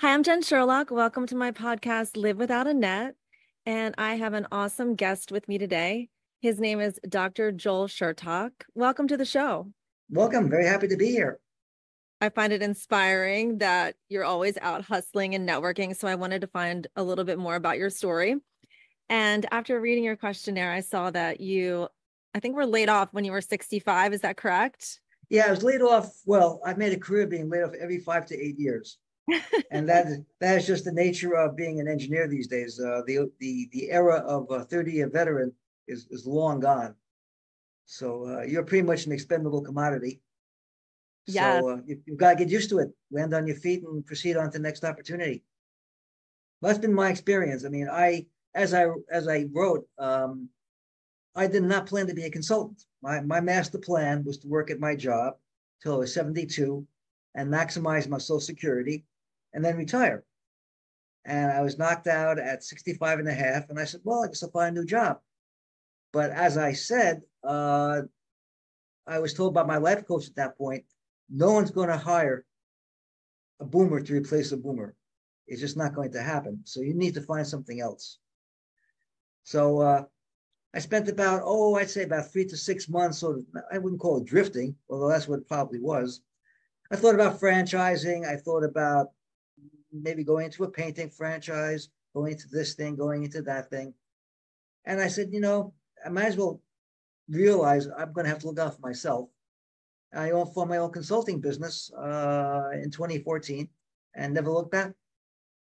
Hi, I'm Jen Sherlock. Welcome to my podcast, Live Without a Net. And I have an awesome guest with me today. His name is Dr. Joel Shertok. Welcome to the show. Welcome. Very happy to be here. I find it inspiring that you're always out hustling and networking. So I wanted to find a little bit more about your story. And after reading your questionnaire, I saw that you, I think, were laid off when you were 65. Is that correct? Yeah, I was laid off. Well, I've made a career being laid off every five to eight years and that that is just the nature of being an engineer these days. Uh, the the the era of a 30 year veteran is is long gone. So uh, you're pretty much an expendable commodity. Yeah. So uh, you, have got to get used to it. Land on your feet and proceed on to the next opportunity. That's been my experience. I mean, I as I as I wrote, um, I did not plan to be a consultant. My my master plan was to work at my job till I was 72 and maximize my Social Security and then retire. And I was knocked out at 65 and a half. And I said, well, I guess I'll find a new job. But as I said, uh, I was told by my life coach at that point, no one's going to hire a boomer to replace a boomer. It's just not going to happen. So you need to find something else. So uh, I spent about, oh, I'd say about three to six months, sort of, I wouldn't call it drifting, although that's what it probably was. I thought about franchising. I thought about maybe going into a painting franchise, going into this thing, going into that thing. And I said, you know, I might as well realize I'm going to have to look out for myself. I own for my own consulting business uh, in 2014 and never looked back.